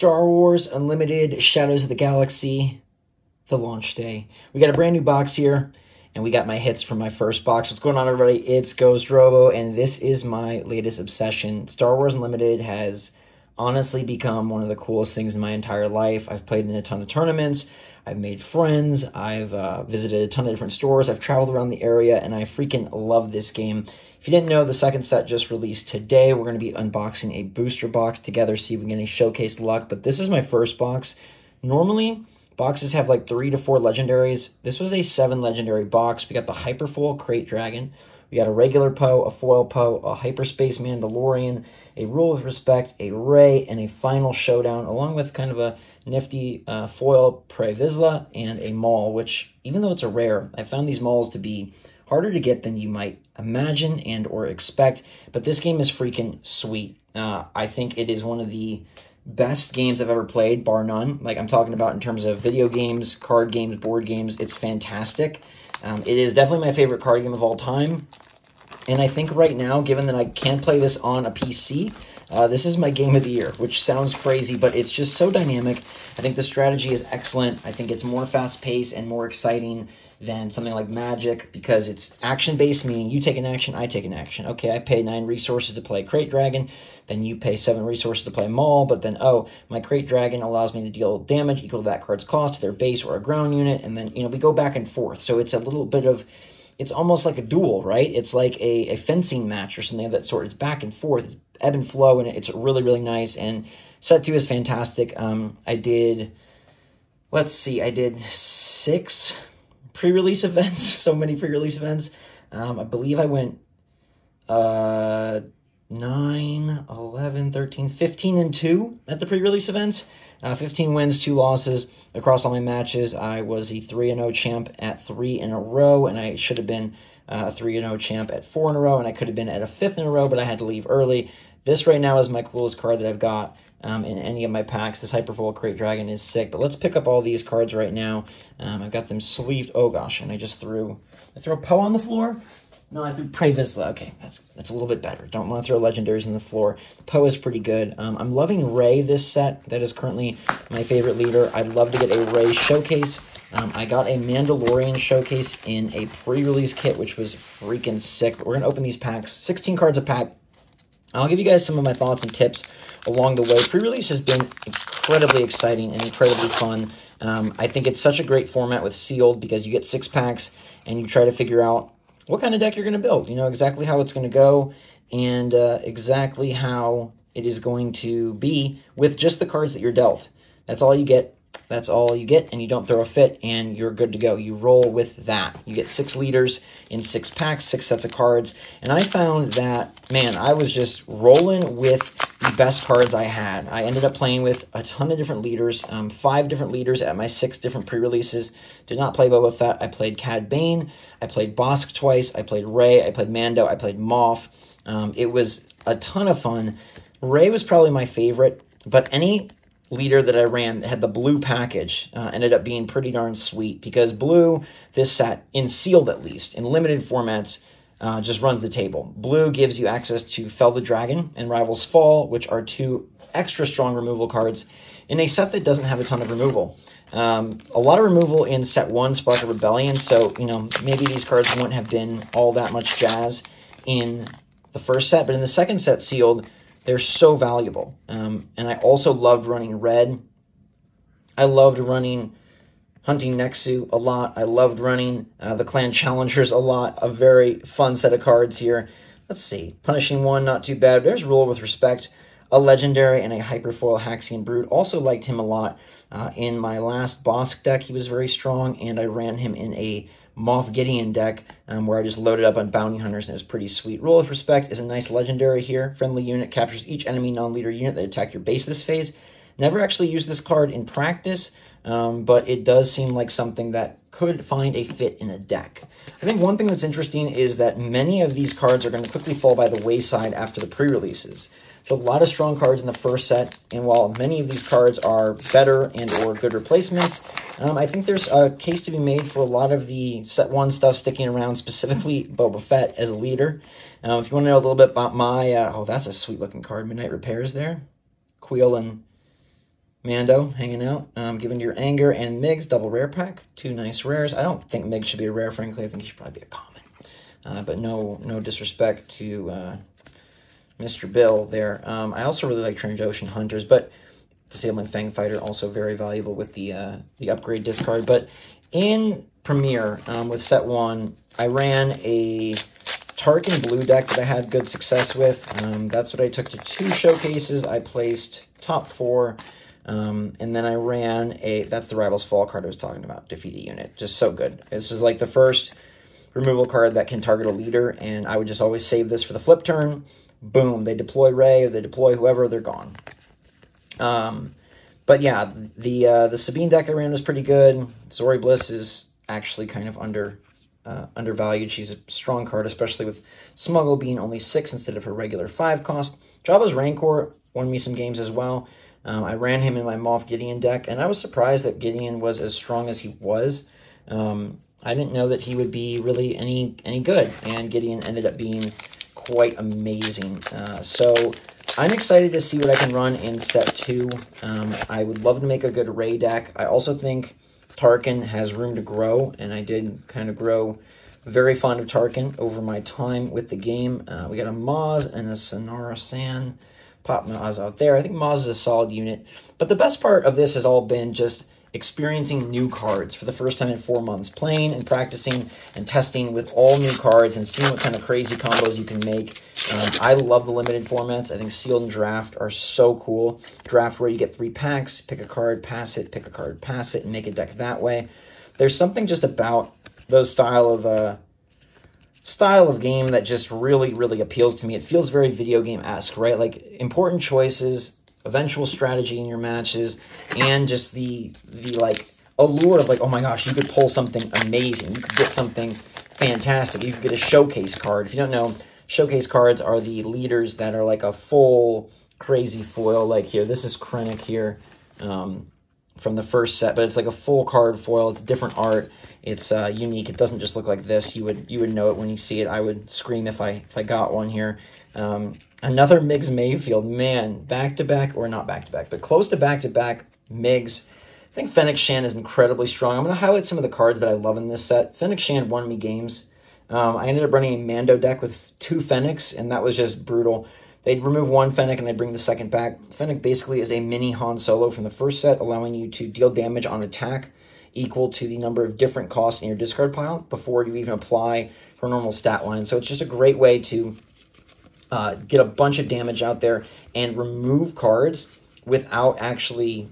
Star Wars Unlimited Shadows of the Galaxy, the launch day. We got a brand new box here, and we got my hits from my first box. What's going on, everybody? It's Ghost Robo, and this is my latest obsession. Star Wars Unlimited has honestly become one of the coolest things in my entire life. I've played in a ton of tournaments. I've made friends. I've uh, visited a ton of different stores. I've traveled around the area, and I freaking love this game. If you didn't know, the second set just released today. We're going to be unboxing a booster box together, see if we get any showcase luck. But this is my first box. Normally, boxes have like three to four legendaries. This was a seven legendary box. We got the Hyperfoil Crate Dragon. We got a regular Poe, a foil Poe, a hyperspace Mandalorian, a rule of respect, a Rey, and a final showdown, along with kind of a nifty uh, foil Pre Vizsla and a Maul, which even though it's a rare, I found these Mauls to be harder to get than you might imagine and or expect. But this game is freaking sweet. Uh, I think it is one of the best games I've ever played, bar none. Like I'm talking about in terms of video games, card games, board games. It's fantastic. Um, it is definitely my favorite card game of all time. And I think right now, given that I can't play this on a PC, uh, this is my game of the year, which sounds crazy, but it's just so dynamic. I think the strategy is excellent. I think it's more fast paced and more exciting than something like Magic because it's action based, meaning you take an action, I take an action. Okay, I pay nine resources to play Krayt Dragon, then you pay seven resources to play Maul, but then, oh, my Krayt Dragon allows me to deal damage equal to that card's cost to their base or a ground unit, and then, you know, we go back and forth. So it's a little bit of it's almost like a duel, right? It's like a, a fencing match or something of that sort. It's back and forth, it's ebb and flow, and it's really, really nice. And set two is fantastic. Um, I did, let's see, I did six pre-release events, so many pre-release events. Um, I believe I went uh, 9, 11, 13, 15, and 2 at the pre-release events. Uh, 15 wins, 2 losses across all my matches. I was a 3 0 champ at 3 in a row, and I should have been uh, a 3 0 champ at 4 in a row, and I could have been at a 5th in a row, but I had to leave early. This right now is my coolest card that I've got um, in any of my packs. This Hyperfoil Krayt Dragon is sick, but let's pick up all these cards right now. Um, I've got them sleeved. Oh gosh, and I just threw, I threw Poe on the floor. No, I threw Pre Vizsla. Okay, that's that's a little bit better. Don't want to throw legendaries on the floor. Poe is pretty good. Um, I'm loving Rey this set. That is currently my favorite leader. I'd love to get a Rey showcase. Um, I got a Mandalorian showcase in a pre-release kit, which was freaking sick. But we're gonna open these packs. 16 cards a pack. I'll give you guys some of my thoughts and tips along the way. Pre-release has been incredibly exciting and incredibly fun. Um, I think it's such a great format with sealed because you get six packs and you try to figure out what kind of deck you're going to build. You know exactly how it's going to go and uh, exactly how it is going to be with just the cards that you're dealt. That's all you get. That's all you get, and you don't throw a fit, and you're good to go. You roll with that. You get six leaders in six packs, six sets of cards, and I found that, man, I was just rolling with the best cards I had. I ended up playing with a ton of different leaders, um, five different leaders at my six different pre-releases. Did not play Boba Fett. I played Cad Bane. I played Bossk twice. I played Rey. I played Mando. I played Moff. Um, it was a ton of fun. Rey was probably my favorite, but any leader that I ran had the blue package uh, ended up being pretty darn sweet because blue, this set, in sealed at least, in limited formats, uh, just runs the table. Blue gives you access to Fell the Dragon and Rivals Fall, which are two extra strong removal cards in a set that doesn't have a ton of removal. Um, a lot of removal in set one, Spark of Rebellion, so, you know, maybe these cards wouldn't have been all that much jazz in the first set, but in the second set sealed, they're so valuable. Um, and I also loved running red. I loved running hunting Nexu a lot. I loved running uh, the Clan Challengers a lot. A very fun set of cards here. Let's see. Punishing one, not too bad. There's Rule with Respect. A Legendary and a Hyperfoil Haxion Brute. Also liked him a lot. Uh, in my last Bossk deck, he was very strong, and I ran him in a Moff Gideon deck um, where I just loaded up on Bounty Hunters, and it was pretty sweet. Rule of Respect is a nice Legendary here. Friendly unit captures each enemy non-leader unit that attack your base this phase. Never actually used this card in practice, um, but it does seem like something that could find a fit in a deck. I think one thing that's interesting is that many of these cards are going to quickly fall by the wayside after the pre-releases. A lot of strong cards in the first set, and while many of these cards are better and or good replacements, um, I think there's a case to be made for a lot of the set one stuff sticking around, specifically Boba Fett as a leader. Um, if you want to know a little bit about my, uh, oh, that's a sweet looking card, Midnight Repairs there. Kuiil and Mando hanging out, um, giving your anger and Migs double rare pack, two nice rares. I don't think Migs should be a rare, frankly. I think he should probably be a common. Uh, but no, no disrespect to uh, Mr. Bill there. Um, I also really like Trandoshan Hunters, but Disabling Fang Fighter also very valuable with the uh, the upgrade discard. But in Premiere um, with set one, I ran a Tarkin Blue deck that I had good success with. Um, that's what I took to two showcases. I placed top four. Um, and then I ran a, that's the Rivals Fall card I was talking about, defeat a unit. Just so good. This is like the first removal card that can target a leader, and I would just always save this for the flip turn. Boom, they deploy Rey or they deploy whoever, they're gone. Um, but yeah, the uh, the Sabine deck I ran was pretty good. Zorii Bliss is actually kind of under uh, undervalued. She's a strong card, especially with Smuggle being only 6 instead of her regular 5 cost. Jabba's Rancor won me some games as well. Um, I ran him in my Moff Gideon deck, and I was surprised that Gideon was as strong as he was. Um, I didn't know that he would be really any any good, and Gideon ended up being quite amazing. Uh, so I'm excited to see what I can run in set two. Um, I would love to make a good Rey deck. I also think Tarkin has room to grow, and I did kind of grow very fond of Tarkin over my time with the game. Uh, we got a Maz and a Synara San pop Maz out there. I think Maz is a solid unit. But the best part of this has all been just experiencing new cards for the first time in four months, playing and practicing and testing with all new cards and seeing what kind of crazy combos you can make. Um, I love the limited formats. I think sealed and draft are so cool. Draft where you get three packs, pick a card, pass it, pick a card, pass it, and make a deck that way. There's something just about those style of uh, style of game that just really, really appeals to me. It feels very video game esque, right? Like important choices, eventual strategy in your matches, and just the the like allure of like, oh my gosh, you could pull something amazing. You could get something fantastic. You could get a showcase card. If you don't know, showcase cards are the leaders that are like a full crazy foil. Like here, this is Krennic here um, from the first set, but it's like a full card foil. It's different art. It's uh, unique. It doesn't just look like this. You would you would know it when you see it. I would scream if I if I got one here. Um, another Migs Mayfield, man, back to back or not back to back, but close to back to back Migs. I think Fennec Shand is incredibly strong. I'm going to highlight some of the cards that I love in this set. Fennec Shand won me games. Um, I ended up running a Mando deck with two Fennecs, and that was just brutal. They'd remove one Fennec and I'd bring the second back. Fennec basically is a mini Han Solo from the first set, allowing you to deal damage on attack equal to the number of different costs in your discard pile before you even apply for normal stat line. So it's just a great way to uh, get a bunch of damage out there and remove cards without actually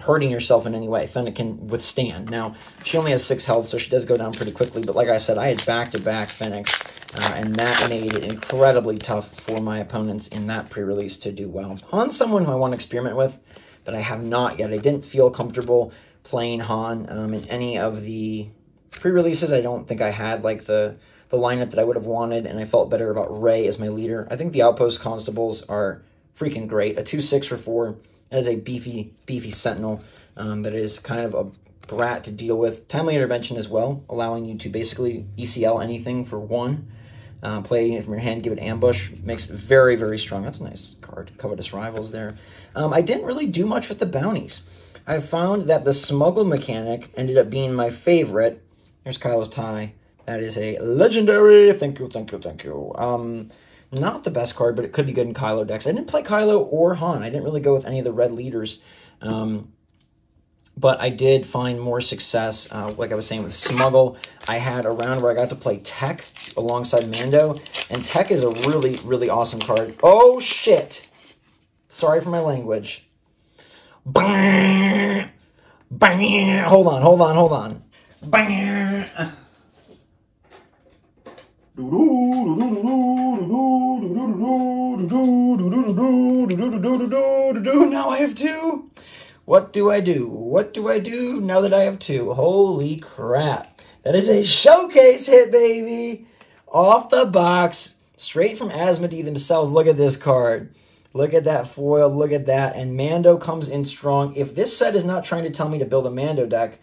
hurting yourself in any way. Fennec can withstand. Now, she only has six health, so she does go down pretty quickly. But like I said, I had back-to-back Fennec, uh, and that made it incredibly tough for my opponents in that pre-release to do well. Han's someone who I want to experiment with, but I have not yet. I didn't feel comfortable playing Han um, in any of the pre-releases. I don't think I had like the the lineup that I would have wanted, and I felt better about Rey as my leader. I think the Outpost Constables are freaking great. A 2-6 for 4. That is a beefy, beefy Sentinel um, that is kind of a brat to deal with. Timely Intervention as well, allowing you to basically ECL anything for 1. Uh, play it from your hand, give it ambush. Makes it very, very strong. That's a nice card. Covetous Rivals there. Um, I didn't really do much with the bounties. I found that the smuggle mechanic ended up being my favorite. Here's Kylo's tie. That is a legendary. Thank you, thank you, thank you. Um, not the best card, but it could be good in Kylo decks. I didn't play Kylo or Han. I didn't really go with any of the red leaders. Um, but I did find more success, uh, like I was saying, with Smuggle. I had a round where I got to play Tech alongside Mando, and Tech is a really, really awesome card. Oh, shit! Sorry for my language. Bang! Bang! Hold on, hold on, hold on. Bang! Now I have two. What do I do? What do I do now that I have two? Holy crap. That is a showcase hit, baby. Off the box. Straight from Asmodee themselves. Look at this card. Look at that foil. Look at that. And Mando comes in strong. If this set is not trying to tell me to build a Mando deck,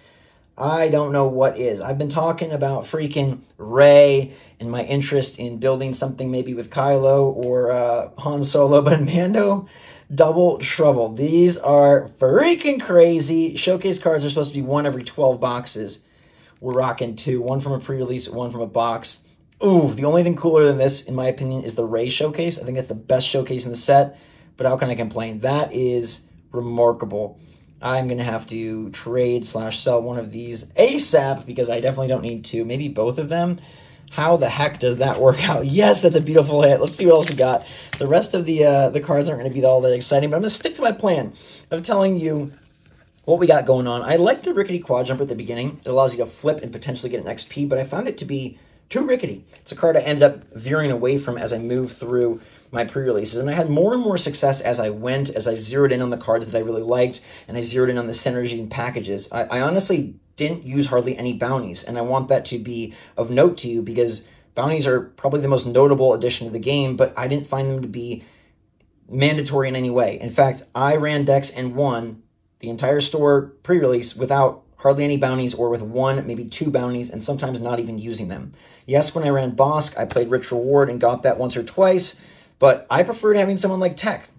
I don't know what is. I've been talking about freaking Rey and my interest in building something maybe with Kylo or uh, Han Solo, but Mando, Double Trouble. These are freaking crazy. Showcase cards are supposed to be one every 12 boxes. We're rocking two. One from a pre-release, one from a box. Ooh, the only thing cooler than this, in my opinion, is the Rey Showcase. I think that's the best showcase in the set, but how can I complain? That is remarkable. I'm going to have to trade slash sell one of these ASAP because I definitely don't need to. Maybe both of them. How the heck does that work out? Yes, that's a beautiful hit. Let's see what else we got. The rest of the uh, the cards aren't going to be all that exciting, but I'm going to stick to my plan of telling you what we got going on. I like the rickety quad jumper at the beginning. It allows you to flip and potentially get an XP, but I found it to be too rickety. It's a card I ended up veering away from as I moved through my pre-releases. And I had more and more success as I went, as I zeroed in on the cards that I really liked, and I zeroed in on the synergies and packages. I, I honestly didn't use hardly any bounties, and I want that to be of note to you because bounties are probably the most notable addition to the game, but I didn't find them to be mandatory in any way. In fact, I ran decks and won the entire store pre-release without hardly any bounties or with one, maybe two bounties, and sometimes not even using them. Yes, when I ran Bossk, I played Rich Reward and got that once or twice, but I preferred having someone like Tech.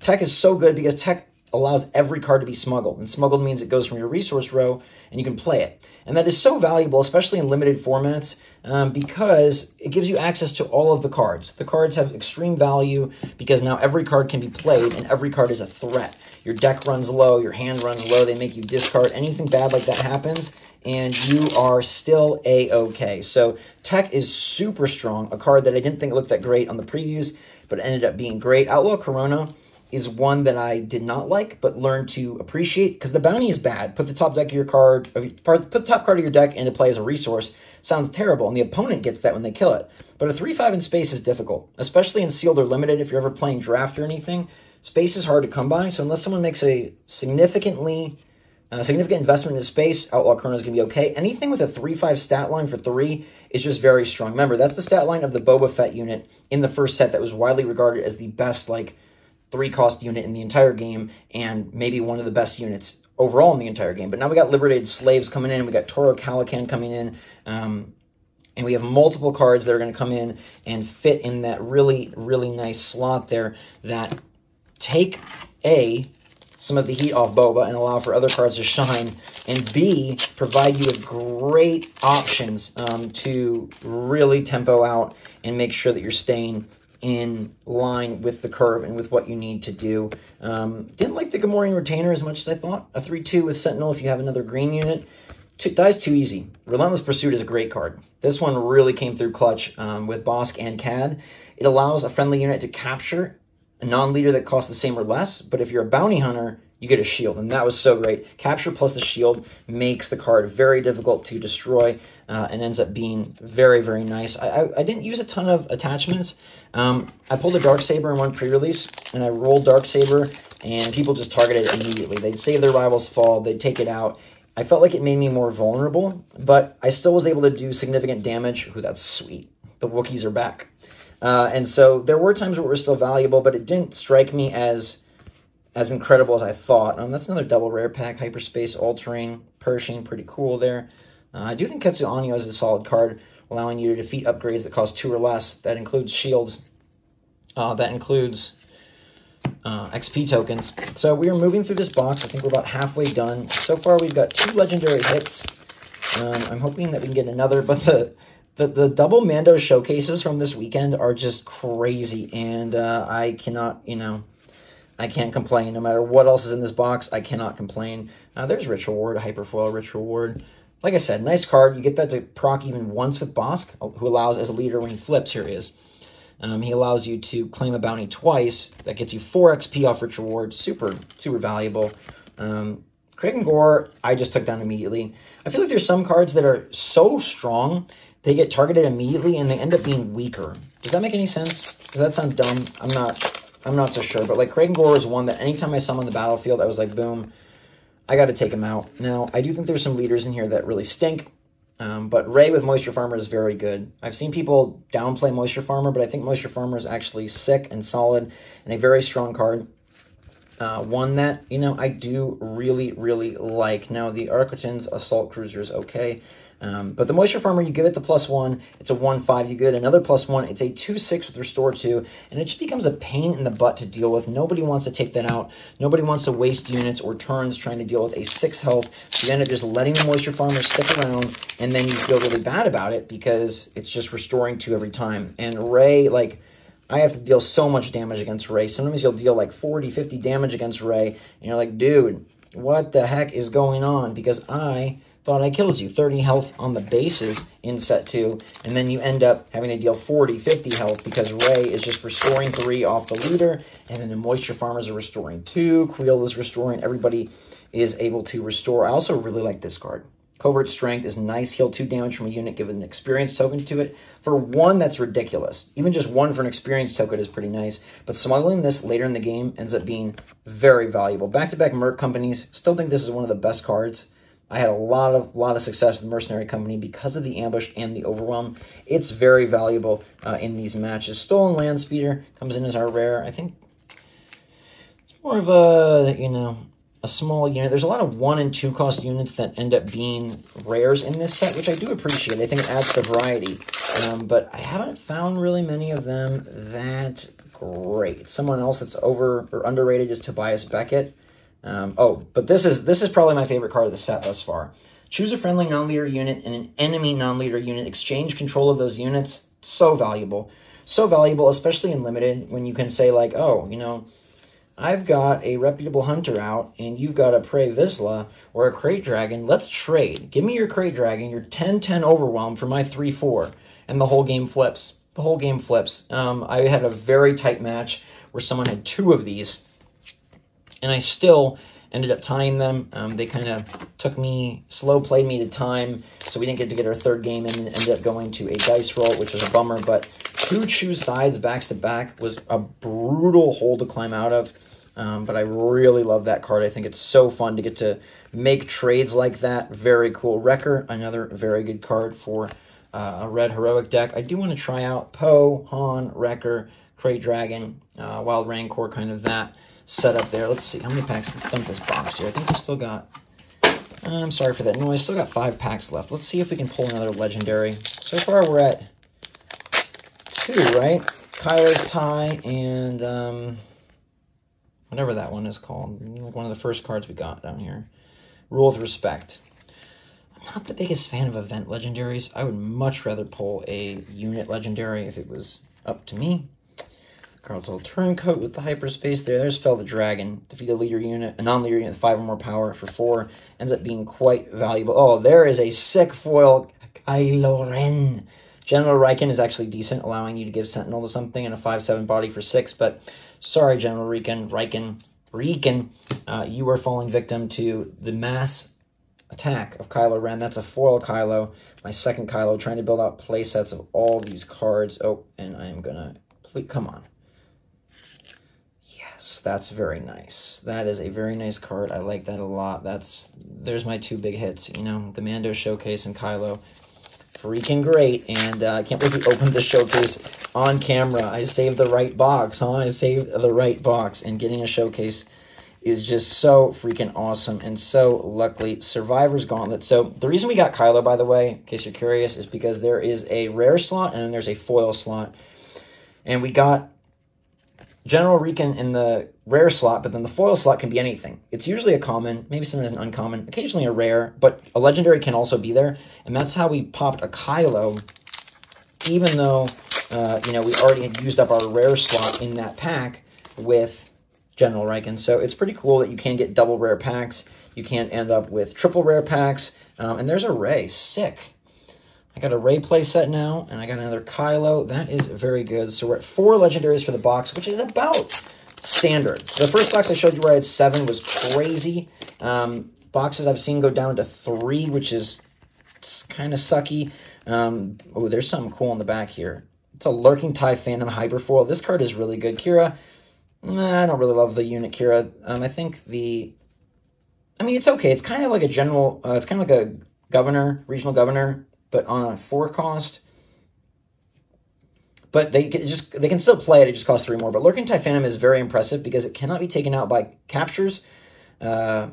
Tech is so good because Tech allows every card to be smuggled. And smuggled means it goes from your resource row and you can play it. And that is so valuable, especially in limited formats, um, because it gives you access to all of the cards. The cards have extreme value because now every card can be played and every card is a threat. Your deck runs low, your hand runs low, they make you discard. Anything bad like that happens, and you are still a-okay. So Tech is super strong, a card that I didn't think looked that great on the previews, but ended up being great. Outlaw Corona is one that I did not like, but learned to appreciate because the bounty is bad. Put the top deck of your card, put the top card of your deck into play as a resource. Sounds terrible, and the opponent gets that when they kill it. But a 3-5 in space is difficult, especially in sealed or limited if you're ever playing draft or anything. Space is hard to come by, so unless someone makes a significantly uh, significant investment in space, Outlaw Corona is going to be okay. Anything with a 3-5 stat line for 3 is just very strong. Remember, that's the stat line of the Boba Fett unit in the first set that was widely regarded as the best, like, three cost unit in the entire game and maybe one of the best units overall in the entire game. But now we got liberated slaves coming in. We got Toro Calican coming in. Um, and we have multiple cards that are going to come in and fit in that really, really nice slot there that take A, some of the heat off Boba and allow for other cards to shine, and B, provide you with great options um, to really tempo out and make sure that you're staying in line with the curve and with what you need to do. Um, didn't like the Gamorrean Retainer as much as I thought. A 3-2 with Sentinel if you have another green unit. Two, dies too easy. Relentless Pursuit is a great card. This one really came through clutch um, with Bossk and Cad. It allows a friendly unit to capture a non-leader that costs the same or less, but if you're a bounty hunter, you get a shield, and that was so great. Capture plus the shield makes the card very difficult to destroy uh, and ends up being very, very nice. I, I, I didn't use a ton of attachments. Um, I pulled a Dark Saber in one pre-release, and I rolled Dark Saber, and people just targeted it immediately. They'd save their rival's fall, they'd take it out. I felt like it made me more vulnerable, but I still was able to do significant damage. Ooh, that's sweet. The Wookiees are back. Uh, and so there were times where it was still valuable, but it didn't strike me as as incredible as I thought. Um, that's another double rare pack, Hyperspace Altering, Pershing, pretty cool there. Uh, I do think Ketsu Onyo is a solid card, allowing you to defeat upgrades that cost two or less. That includes shields. Uh, that includes uh, XP tokens. So we are moving through this box. I think we're about halfway done. So far, we've got two legendary hits. Um, I'm hoping that we can get another, but the, the, the double Mando showcases from this weekend are just crazy, and uh, I cannot, you know, I can't complain. No matter what else is in this box, I cannot complain. Uh, there's Rich Reward, Hyperfoil Rich Reward. Like I said, nice card. You get that to proc even once with Bossk, who allows as a leader when he flips. Here he is. Um, he allows you to claim a bounty twice. That gets you 4 XP off Rich Reward. Super, super valuable. Um, and Gorr, I just took down immediately. I feel like there's some cards that are so strong, they get targeted immediately and they end up being weaker. Does that make any sense? Does that sound dumb? I'm not I'm not so sure. But like Kragan Gorr is one that anytime I saw him on the battlefield, I was like, boom, I got to take him out. Now, I do think there's some leaders in here that really stink. Um, but Rey with Moisture Farmer is very good. I've seen people downplay Moisture Farmer, but I think Moisture Farmer is actually sick and solid and a very strong card. Uh, one that, you know, I do really, really like. Now, the Arquitens Assault Cruiser is okay. Um, but the Moisture Farmer, you give it the plus one, it's a 1 5. You get another plus one, it's a 2 6 with Restore 2, and it just becomes a pain in the butt to deal with. Nobody wants to take that out. Nobody wants to waste units or turns trying to deal with a 6 health. So you end up just letting the Moisture Farmer stick around, and then you feel really bad about it because it's just restoring 2 every time. And Rey, like, I have to deal so much damage against Rey. Sometimes you'll deal like 40, 50 damage against Rey, and you're like, dude, what the heck is going on? Because I thought I killed you. 30 health on the bases in set 2, and then you end up having to deal 40, 50 health because Rey is just restoring 3 off the leader, and then the Moisture Farmers are restoring 2, Creel is restoring, everybody is able to restore. I also really like this card. Covert Strength is nice, heal 2 damage from a unit, give an experience token to it. For one, that's ridiculous. Even just one for an experience token is pretty nice, but smuggling this later in the game ends up being very valuable. Back-to-back -back Merc companies, still think this is one of the best cards. I had a lot of lot of success with the Mercenary Company because of the ambush and the overwhelm. It's very valuable uh, in these matches. Stolen Land Speeder comes in as our rare. I think it's more of a you know a small unit. There's a lot of one and two cost units that end up being rares in this set, which I do appreciate. I think it adds to variety, um, but I haven't found really many of them that great. Someone else that's over or underrated is Tobias Beckett. Um, oh, but this is this is probably my favorite card of the set thus far. Choose a friendly non-leader unit and an enemy non-leader unit. Exchange control of those units. So valuable. So valuable, especially in limited, when you can say like, oh, you know, I've got a reputable hunter out, and you've got a Pre Vizsla or a Krayt Dragon. Let's trade. Give me your Krayt Dragon, your 10-10 Overwhelm for my 3-4. And the whole game flips. The whole game flips. Um, I had a very tight match where someone had two of these and I still ended up tying them. Um, they kind of took me, slow played me to time, so we didn't get to get our third game and ended up going to a dice roll, which was a bummer. But two choose sides backs to back was a brutal hole to climb out of. Um, but I really love that card. I think it's so fun to get to make trades like that. Very cool. Wrecker, another very good card for uh, a red heroic deck. I do want to try out Poe, Han, Wrecker, Krayt Dragon, uh, Wild Rancor, kind of that set up there. Let's see, how many packs dump this box here? I think we still got, I'm sorry for that noise, still got five packs left. Let's see if we can pull another legendary. So far we're at two, right? Kylo's tie and um, whatever that one is called. One of the first cards we got down here. Rule with Respect. I'm not the biggest fan of event legendaries. I would much rather pull a unit legendary if it was up to me. Cartel Turncoat with the hyperspace there. There's Fell the Dragon. Defeat a leader unit, a non-leader unit with five or more power for four. Ends up being quite valuable. Oh, there is a sick foil Kylo Ren. General Rieekan is actually decent, allowing you to give Sentinel to something and a 5-7 body for 6, but sorry, General Rieekan, Rieekan, Rieekan, uh, you are falling victim to the mass attack of Kylo Ren. That's a foil Kylo, my second Kylo, trying to build out play sets of all these cards. Oh, and I am going to... Come on. Yes, that's very nice. That is a very nice card. I like that a lot. That's there's my two big hits. You know, the Mando showcase and Kylo, freaking great. And uh, I can't believe we opened the showcase on camera. I saved the right box, huh? I saved the right box, and getting a showcase is just so freaking awesome and so luckily survivor's gauntlet so the reason we got kylo by the way in case you're curious is because there is a rare slot and then there's a foil slot and we got General Rieekan in the rare slot, but then the foil slot can be anything. It's usually a common, maybe sometimes an uncommon, occasionally a rare, but a legendary can also be there. And that's how we popped a Kylo, even though, uh, you know, we already had used up our rare slot in that pack with General Rieekan. So it's pretty cool that you can get double rare packs. You can't end up with triple rare packs. Um, and there's a Rey. Sick. I got a Rey play set now, and I got another Kylo. That is very good. So we're at four legendaries for the box, which is about standard. The first box I showed you where I had seven was crazy. Um, boxes I've seen go down to three, which is kind of sucky. Um, oh, there's something cool in the back here. It's a Lurking Tie Phantom Hyperfoil. This card is really good. Qi'ra, nah, I don't really love the unit Qi'ra. Um, I think the... I mean, it's okay. It's kind of like a general... Uh, it's kind of like a governor, regional governor but on a four cost. But they can just they can still play it. It just costs three more. But Lurking Tie Phantom is very impressive because it cannot be taken out by captures uh,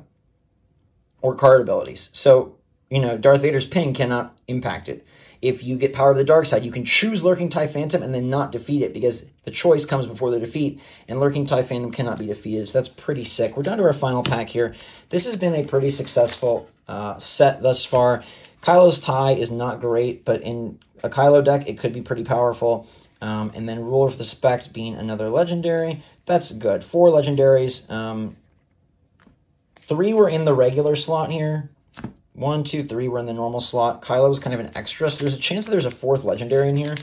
or card abilities. So you know, Darth Vader's ping cannot impact it. If you get power of the dark side, you can choose Lurking TIE Phantom and then not defeat it because the choice comes before the defeat, and Lurking TIE Phantom cannot be defeated. So that's pretty sick. We're down to our final pack here. This has been a pretty successful uh, set thus far. Kylo's tie is not great, but in a Kylo deck, it could be pretty powerful. Um, and then Ruler of the Spect being another legendary. That's good. Four legendaries. Um, three were in the regular slot here. One, two, three were in the normal slot. Kylo was kind of an extra, so there's a chance that there's a fourth legendary in here.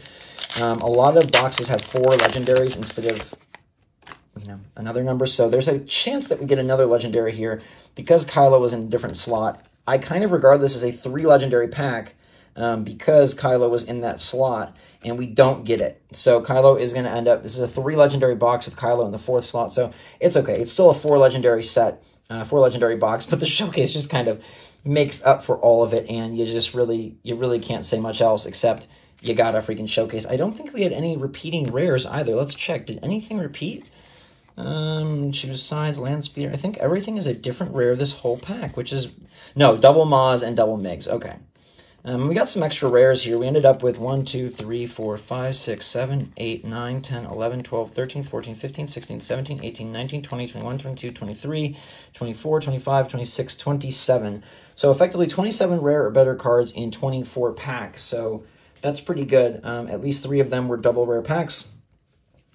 Um, a lot of boxes have four legendaries instead of you know another number, so there's a chance that we get another legendary here. Because Kylo was in a different slot, I kind of regard this as a three legendary pack um, because Kylo was in that slot, and we don't get it. So Kylo is going to end up, this is a three legendary box with Kylo in the fourth slot, so it's okay. It's still a four legendary set, uh, four legendary box, but the showcase just kind of makes up for all of it, and you just really, you really can't say much else except you got a freaking showcase. I don't think we had any repeating rares either. Let's check. Did anything repeat? Um, choose sides, land speeder. I think everything is a different rare this whole pack, which is, no, double Maz and double Migs. Okay. Um, we got some extra rares here. We ended up with 1, 2, 3, 4, 5, 6, 7, 8, 9, 10, 11, 12, 13, 14, 15, 16, 17, 18, 19, 20, 21, 22, 23, 24, 25, 26, 27. So effectively 27 rare or better cards in 24 packs. So that's pretty good. Um, at least three of them were double rare packs,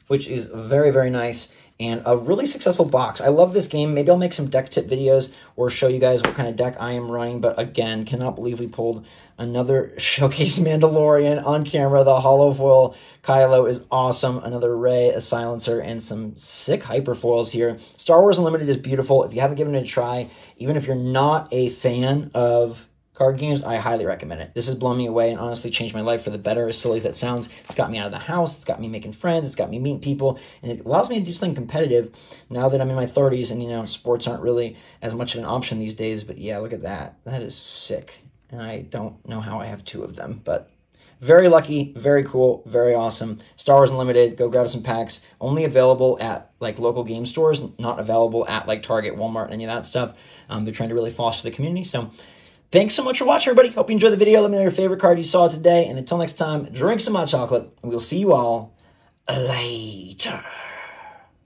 which is very, very nice and a really successful box. I love this game. Maybe I'll make some deck tip videos or show you guys what kind of deck I am running. But again, cannot believe we pulled another Showcase Mandalorian on camera. The Holofoil Kylo is awesome. Another Rey, a Silencer, and some sick Hyperfoils here. Star Wars Unlimited is beautiful. If you haven't given it a try, even if you're not a fan of card games, I highly recommend it. This has blown me away and honestly changed my life for the better. As silly as that sounds, it's got me out of the house, it's got me making friends, it's got me meeting people, and it allows me to do something competitive now that I'm in my 30s and, you know, sports aren't really as much of an option these days. But yeah, look at that. That is sick. And I don't know how I have two of them, but very lucky, very cool, very awesome. Star Wars Unlimited, go grab some packs. Only available at like local game stores, not available at like Target, Walmart, any of that stuff. Um, they're trying to really foster the community. So Thanks so much for watching, everybody. Hope you enjoyed the video. Let me know your favorite card you saw today. And until next time, drink some hot chocolate. And we'll see you all later.